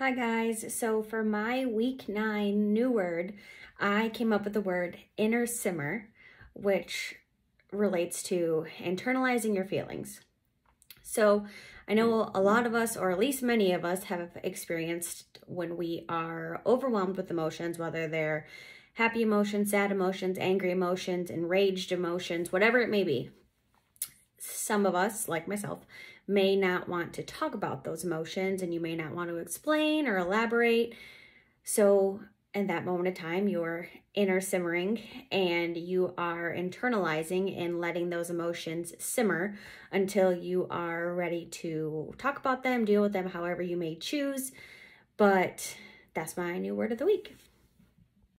Hi guys, so for my week nine new word, I came up with the word inner simmer, which relates to internalizing your feelings. So I know a lot of us, or at least many of us, have experienced when we are overwhelmed with emotions, whether they're happy emotions, sad emotions, angry emotions, enraged emotions, whatever it may be. Some of us, like myself, may not want to talk about those emotions and you may not want to explain or elaborate. So, in that moment of time, you're inner simmering and you are internalizing and letting those emotions simmer until you are ready to talk about them, deal with them however you may choose. But that's my new word of the week.